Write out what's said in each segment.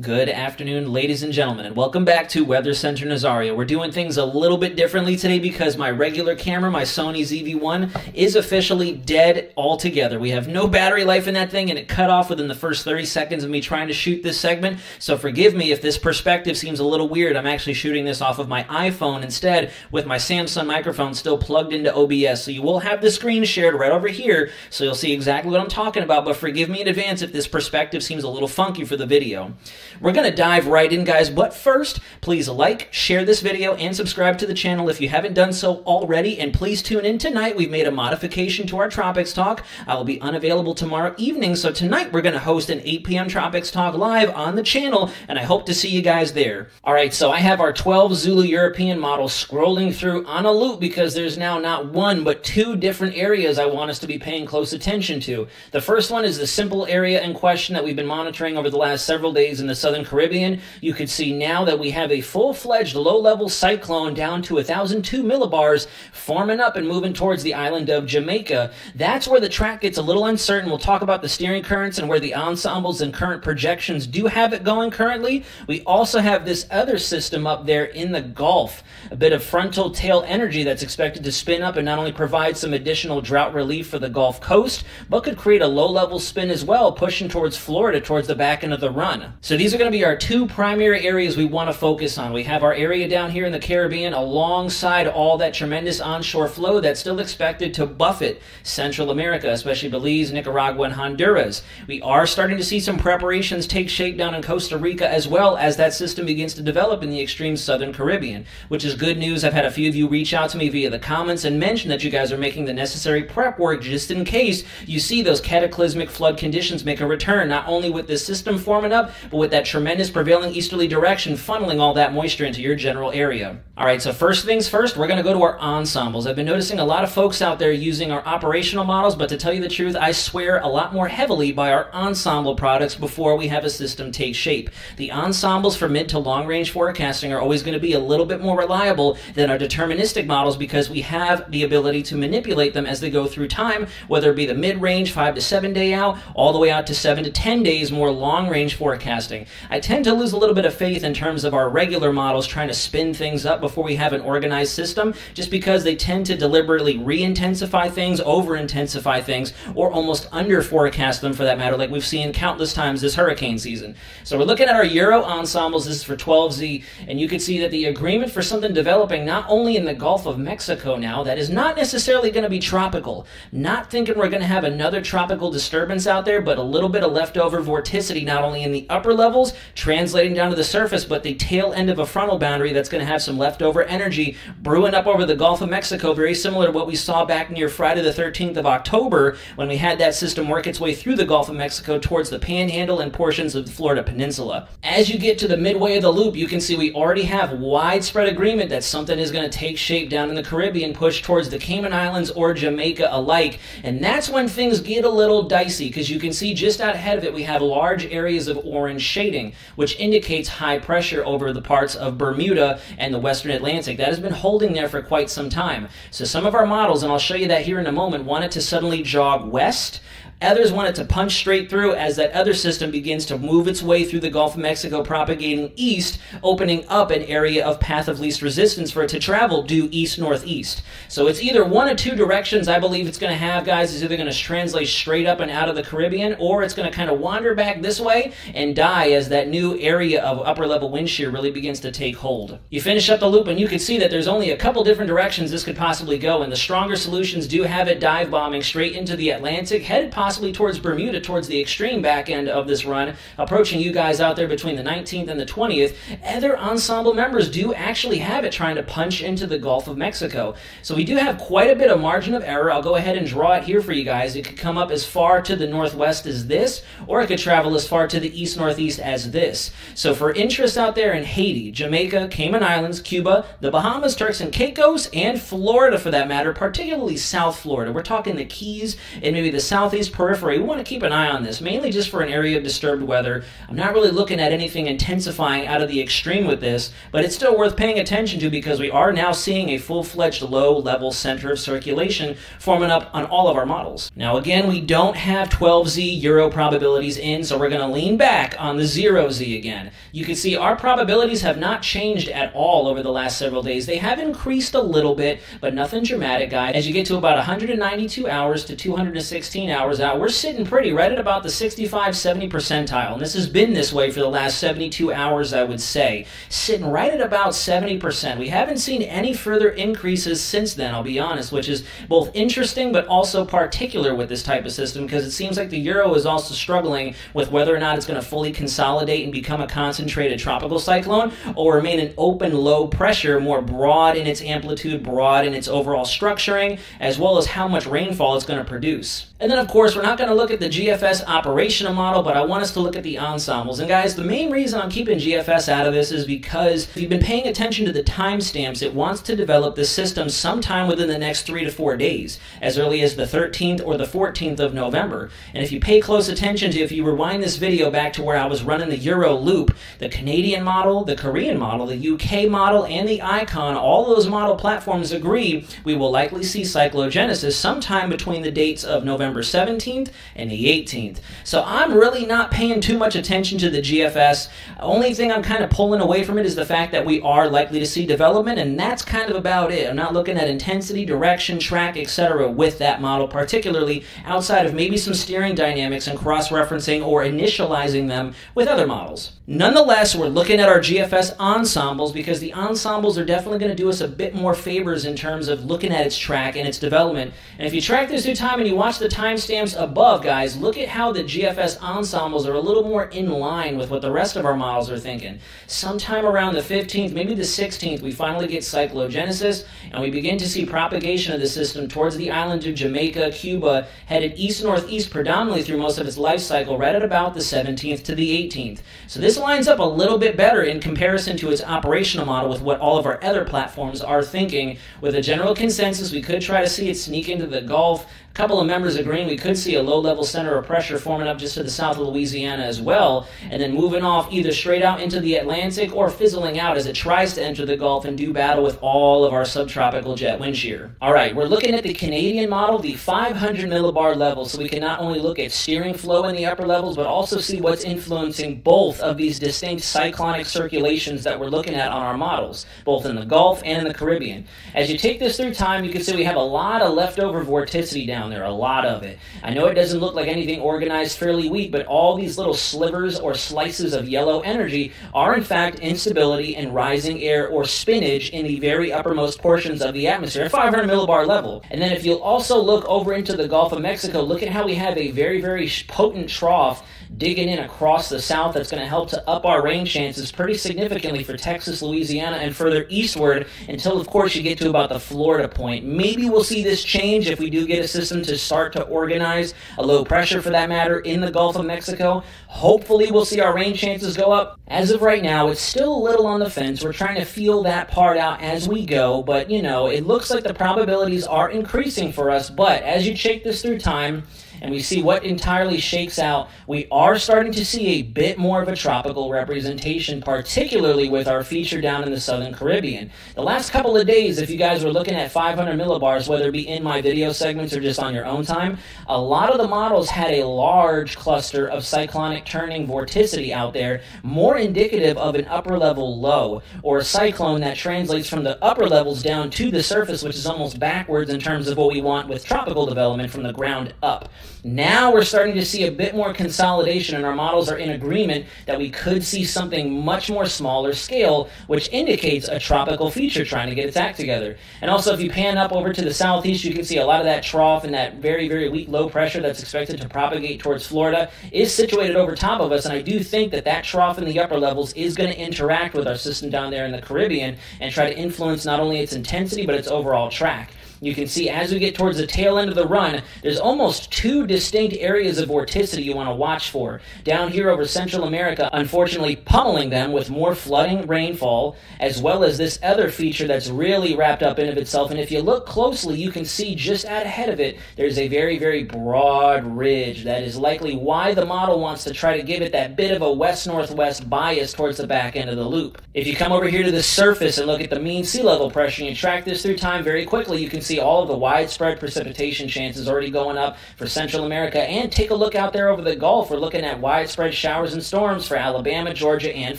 Good afternoon, ladies and gentlemen, and welcome back to Weather Center Nazario. We're doing things a little bit differently today because my regular camera, my Sony ZV-1, is officially dead altogether. We have no battery life in that thing, and it cut off within the first 30 seconds of me trying to shoot this segment. So forgive me if this perspective seems a little weird. I'm actually shooting this off of my iPhone instead with my Samsung microphone still plugged into OBS. So you will have the screen shared right over here, so you'll see exactly what I'm talking about. But forgive me in advance if this perspective seems a little funky for the video. We're going to dive right in, guys, but first, please like, share this video, and subscribe to the channel if you haven't done so already, and please tune in tonight. We've made a modification to our Tropics Talk. I will be unavailable tomorrow evening, so tonight we're going to host an 8 p.m. Tropics Talk live on the channel, and I hope to see you guys there. All right, so I have our 12 Zulu European models scrolling through on a loop because there's now not one, but two different areas I want us to be paying close attention to. The first one is the simple area in question that we've been monitoring over the last several days in the Southern Caribbean. You can see now that we have a full-fledged low-level cyclone down to 1,002 millibars forming up and moving towards the island of Jamaica. That's where the track gets a little uncertain. We'll talk about the steering currents and where the ensembles and current projections do have it going currently. We also have this other system up there in the Gulf, a bit of frontal tail energy that's expected to spin up and not only provide some additional drought relief for the Gulf Coast, but could create a low-level spin as well, pushing towards Florida towards the back end of the run. So these are going to be our two primary areas we want to focus on. We have our area down here in the Caribbean alongside all that tremendous onshore flow that's still expected to buffet Central America, especially Belize, Nicaragua, and Honduras. We are starting to see some preparations take shape down in Costa Rica as well as that system begins to develop in the extreme southern Caribbean, which is good news. I've had a few of you reach out to me via the comments and mention that you guys are making the necessary prep work just in case you see those cataclysmic flood conditions make a return, not only with this system forming up, but with that tremendous prevailing easterly direction funneling all that moisture into your general area. All right, so first things first, we're going to go to our ensembles. I've been noticing a lot of folks out there using our operational models, but to tell you the truth, I swear a lot more heavily by our ensemble products before we have a system take shape. The ensembles for mid to long range forecasting are always going to be a little bit more reliable than our deterministic models because we have the ability to manipulate them as they go through time, whether it be the mid range, five to seven day out, all the way out to seven to 10 days more long range forecasting. I tend to lose a little bit of faith in terms of our regular models trying to spin things up before we have an organized system, just because they tend to deliberately re-intensify things, over-intensify things, or almost under-forecast them for that matter, like we've seen countless times this hurricane season. So we're looking at our Euro ensembles, this is for 12Z, and you can see that the agreement for something developing not only in the Gulf of Mexico now, that is not necessarily going to be tropical. Not thinking we're going to have another tropical disturbance out there, but a little bit of leftover vorticity, not only in the upper levels, translating down to the surface, but the tail end of a frontal boundary that's going to have some leftover energy brewing up over the Gulf of Mexico, very similar to what we saw back near Friday the 13th of October when we had that system work its way through the Gulf of Mexico towards the panhandle and portions of the Florida Peninsula. As you get to the midway of the loop, you can see we already have widespread agreement that something is going to take shape down in the Caribbean, push towards the Cayman Islands or Jamaica alike. And that's when things get a little dicey because you can see just out ahead of it we have large areas of orange shading, which indicates high pressure over the parts of Bermuda and the western Atlantic. That has been holding there for quite some time. So some of our models, and I'll show you that here in a moment, wanted to suddenly jog west Others want it to punch straight through as that other system begins to move its way through the Gulf of Mexico, propagating east, opening up an area of path of least resistance for it to travel due east northeast. So it's either one of two directions I believe it's going to have, guys. It's either going to translate straight up and out of the Caribbean, or it's going to kind of wander back this way and die as that new area of upper level wind shear really begins to take hold. You finish up the loop and you can see that there's only a couple different directions this could possibly go, and the stronger solutions do have it dive bombing straight into the Atlantic, headed possibly possibly towards Bermuda, towards the extreme back end of this run, approaching you guys out there between the 19th and the 20th, other ensemble members do actually have it trying to punch into the Gulf of Mexico. So we do have quite a bit of margin of error. I'll go ahead and draw it here for you guys. It could come up as far to the northwest as this, or it could travel as far to the east-northeast as this. So for interest out there in Haiti, Jamaica, Cayman Islands, Cuba, the Bahamas, Turks and Caicos, and Florida for that matter, particularly South Florida. We're talking the Keys and maybe the southeast periphery, we want to keep an eye on this, mainly just for an area of disturbed weather. I'm not really looking at anything intensifying out of the extreme with this, but it's still worth paying attention to because we are now seeing a full-fledged low-level center of circulation forming up on all of our models. Now again, we don't have 12Z Euro probabilities in, so we're going to lean back on the 0Z again. You can see our probabilities have not changed at all over the last several days. They have increased a little bit, but nothing dramatic, guys. As you get to about 192 hours to 216 hours out, we're sitting pretty right at about the 65 70 percentile. And this has been this way for the last 72 hours, I would say. Sitting right at about 70%. We haven't seen any further increases since then, I'll be honest, which is both interesting but also particular with this type of system because it seems like the euro is also struggling with whether or not it's going to fully consolidate and become a concentrated tropical cyclone or remain an open low pressure, more broad in its amplitude, broad in its overall structuring, as well as how much rainfall it's going to produce. And then, of course, we're not going to look at the GFS operational model, but I want us to look at the ensembles. And guys, the main reason I'm keeping GFS out of this is because if you've been paying attention to the timestamps, it wants to develop the system sometime within the next three to four days, as early as the 13th or the 14th of November. And if you pay close attention to, if you rewind this video back to where I was running the Euro loop, the Canadian model, the Korean model, the UK model, and the ICON, all those model platforms agree we will likely see cyclogenesis sometime between the dates of November November 17th and the 18th. So I'm really not paying too much attention to the GFS. Only thing I'm kind of pulling away from it is the fact that we are likely to see development, and that's kind of about it. I'm not looking at intensity, direction, track, etc. with that model, particularly outside of maybe some steering dynamics and cross-referencing or initializing them with other models. Nonetheless, we're looking at our GFS ensembles because the ensembles are definitely going to do us a bit more favors in terms of looking at its track and its development. And if you track this through time and you watch the timestamps above, guys, look at how the GFS ensembles are a little more in line with what the rest of our models are thinking. Sometime around the 15th, maybe the 16th, we finally get cyclogenesis, and we begin to see propagation of the system towards the island of Jamaica, Cuba, headed east-northeast predominantly through most of its life cycle, right at about the 17th to the 18th. So this lines up a little bit better in comparison to its operational model with what all of our other platforms are thinking. With a general consensus, we could try to see it sneak into the Gulf, a couple of members agreeing we could see a low level center of pressure forming up just to the south of Louisiana as well, and then moving off either straight out into the Atlantic or fizzling out as it tries to enter the Gulf and do battle with all of our subtropical jet wind shear. All right, we're looking at the Canadian model, the 500 millibar level, so we can not only look at steering flow in the upper levels, but also see what's influencing both of these distinct cyclonic circulations that we're looking at on our models, both in the Gulf and in the Caribbean. As you take this through time, you can see we have a lot of leftover vorticity down down there, a lot of it. I know it doesn't look like anything organized fairly weak, but all these little slivers or slices of yellow energy are in fact instability and rising air or spinach in the very uppermost portions of the atmosphere, 500 millibar level. And then if you'll also look over into the Gulf of Mexico, look at how we have a very, very potent trough digging in across the south that's going to help to up our rain chances pretty significantly for Texas, Louisiana, and further eastward until, of course, you get to about the Florida point. Maybe we'll see this change if we do get a system to start to organize a low pressure for that matter in the Gulf of Mexico. Hopefully, we'll see our rain chances go up. As of right now, it's still a little on the fence. We're trying to feel that part out as we go, but you know, it looks like the probabilities are increasing for us. But as you shake this through time, and we see what entirely shakes out, we are starting to see a bit more of a tropical representation, particularly with our feature down in the southern Caribbean. The last couple of days, if you guys were looking at 500 millibars, whether it be in my video segments or just on your own time, a lot of the models had a large cluster of cyclonic turning vorticity out there, more indicative of an upper level low, or a cyclone that translates from the upper levels down to the surface, which is almost backwards in terms of what we want with tropical development from the ground up. Now we're starting to see a bit more consolidation, and our models are in agreement that we could see something much more smaller scale, which indicates a tropical feature trying to get its act together. And also, if you pan up over to the southeast, you can see a lot of that trough and that very, very weak low pressure that's expected to propagate towards Florida is situated over top of us. And I do think that that trough in the upper levels is going to interact with our system down there in the Caribbean and try to influence not only its intensity but its overall track. You can see as we get towards the tail end of the run, there's almost two distinct areas of vorticity you want to watch for. Down here over Central America, unfortunately pummeling them with more flooding rainfall, as well as this other feature that's really wrapped up in of itself. And if you look closely, you can see just out ahead of it, there's a very, very broad ridge. That is likely why the model wants to try to give it that bit of a west-northwest bias towards the back end of the loop. If you come over here to the surface and look at the mean sea level pressure and you track this through time very quickly, you can see all of the widespread precipitation chances already going up for Central America. And take a look out there over the Gulf. We're looking at widespread showers and storms for Alabama, Georgia, and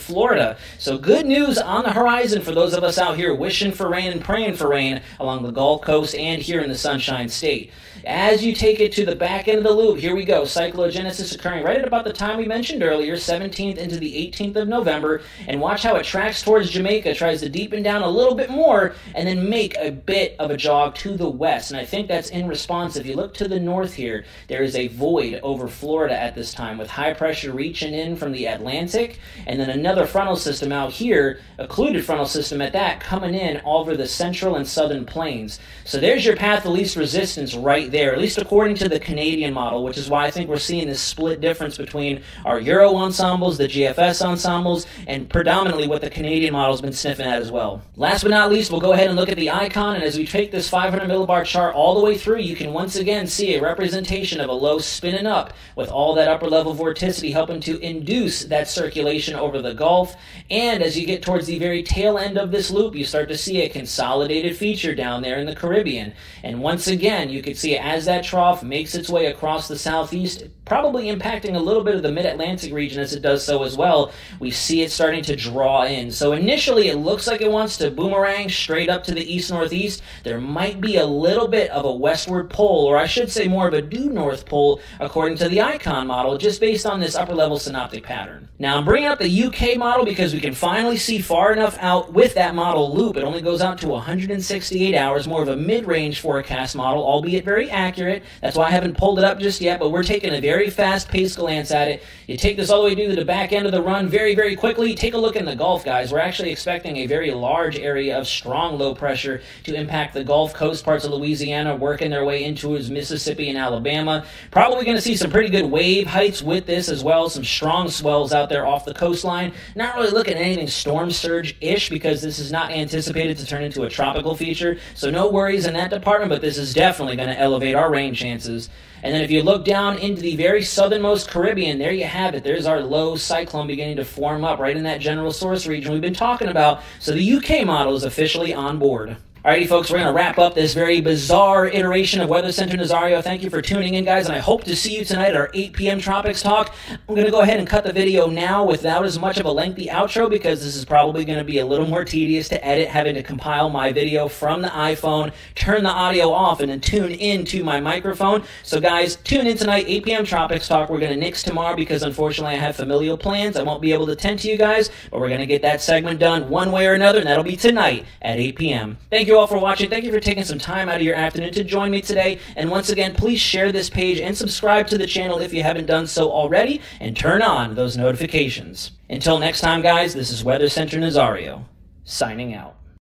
Florida. So good news on the horizon for those of us out here wishing for rain and praying for rain along the Gulf Coast and here in the Sunshine State. As you take it to the back end of the loop, here we go. Cyclogenesis occurring right at about the time we mentioned earlier, 17th into the 18th of November. And watch how it tracks towards Jamaica, tries to deepen down a little bit more, and then make a bit of a jog to the west. And I think that's in response. If you look to the north here, there is a void over Florida at this time with high pressure reaching in from the Atlantic, and then another frontal system out here, occluded frontal system at that, coming in over the central and southern plains. So there's your path of least resistance right there, at least according to the Canadian model, which is why I think we're seeing this split difference between our Euro ensembles, the GFS ensembles, and predominantly what the Canadian model has been sniffing at as well. Last but not least, we'll go ahead and look at the icon, and as we take this 500 millibar chart all the way through, you can once again see a representation of a low spinning up with all that upper level vorticity helping to induce that circulation over the Gulf. And as you get towards the very tail end of this loop, you start to see a consolidated feature down there in the Caribbean. And once again, you can see as that trough makes its way across the southeast, probably impacting a little bit of the mid Atlantic region as it does so as well, we see it starting to draw in. So initially, it looks like it wants to boomerang straight up to the east northeast. There might be a little bit of a westward pole, or I should say more of a due north pole, according to the icon model, just based on this upper level synoptic pattern. Now, I'm bringing up the UK model because we can finally see far enough out with that model loop. It only goes out to 168 hours, more of a mid range forecast model, albeit very accurate. That's why I haven't pulled it up just yet, but we're taking a very fast paced glance at it. You take this all the way to the back end of the run very, very quickly. Take a look in the Gulf, guys. We're actually expecting a very large area of strong low pressure to impact the Gulf Coast parts of Louisiana, working their way into Mississippi and Alabama. Probably going to see some pretty good wave heights with this as well. Some strong swells out there off the coastline. Not really looking at anything storm surge ish because this is not anticipated to turn into a tropical feature. So no worries in that department, but this is definitely going to elevate our rain chances. And then if you look down into the very southernmost Caribbean, there you have it. There's our low cyclone beginning to form up right in that general source region we've been talking about. So the UK model is officially on board. Alrighty, folks, we're going to wrap up this very bizarre iteration of Weather Center Nazario. Thank you for tuning in, guys, and I hope to see you tonight at our 8 p.m. Tropics Talk. I'm going to go ahead and cut the video now without as much of a lengthy outro because this is probably going to be a little more tedious to edit, having to compile my video from the iPhone, turn the audio off, and then tune in to my microphone. So, guys, tune in tonight, 8 p.m. Tropics Talk. We're going to nix tomorrow because, unfortunately, I have familial plans. I won't be able to attend to you guys, but we're going to get that segment done one way or another, and that'll be tonight at 8 p.m. Thank you you all for watching. Thank you for taking some time out of your afternoon to join me today. And once again, please share this page and subscribe to the channel if you haven't done so already, and turn on those notifications. Until next time, guys, this is Weather Center Nazario, signing out.